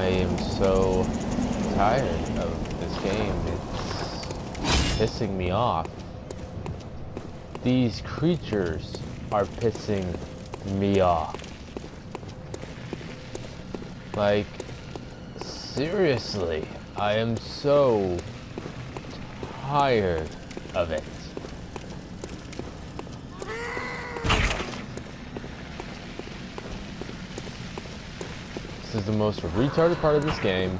I am so tired of this game. It's pissing me off. These creatures are pissing me off. Like, seriously, I am so tired of it. This is the most retarded part of this game,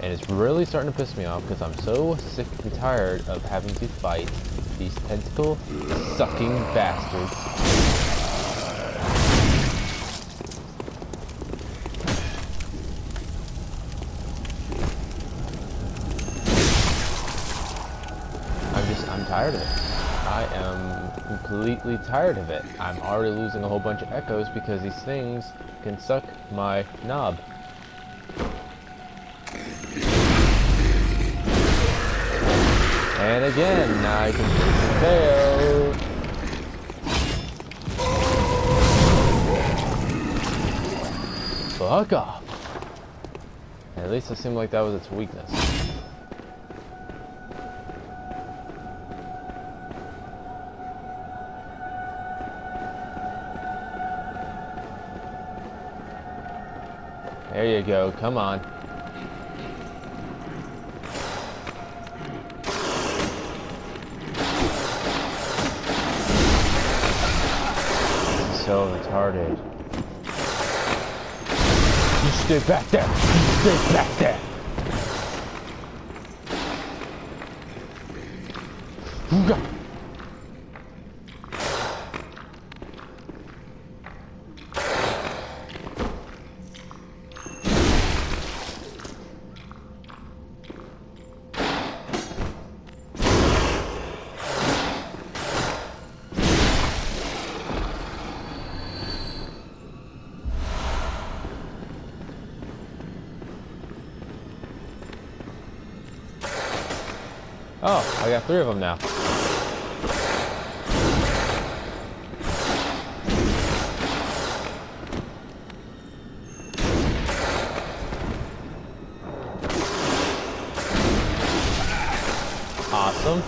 and it's really starting to piss me off because I'm so sick and tired of having to fight these tentacle-sucking bastards. I'm just, I'm tired of it. I am completely tired of it. I'm already losing a whole bunch of echoes because these things can suck my knob. And again, I completely failed. Fuck off. At least it seemed like that was its weakness. There you go, come on. So retarded. You stay back there! You stay back there! Oh, I got three of them now. Awesome.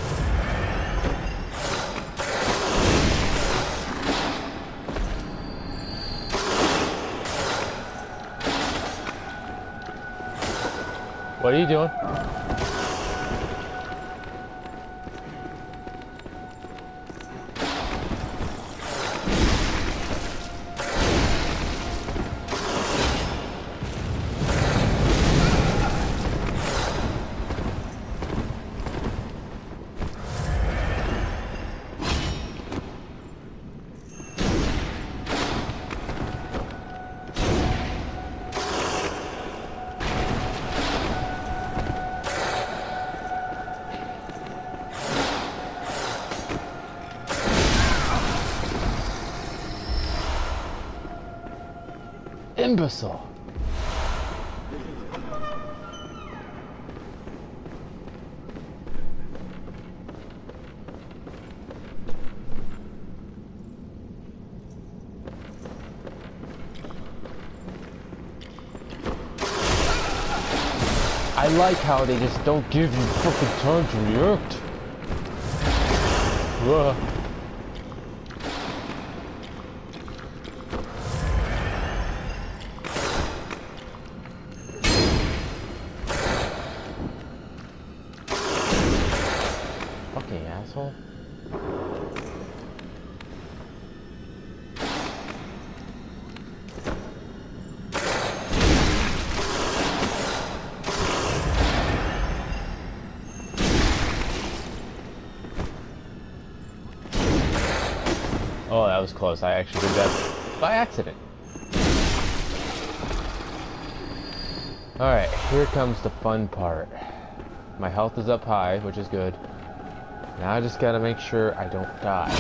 What are you doing? Imbecile. I like how they just don't give you fucking time to react. Ugh. Asshole. Oh, that was close. I actually did that by accident. Alright, here comes the fun part. My health is up high, which is good. Now I just gotta make sure I don't die.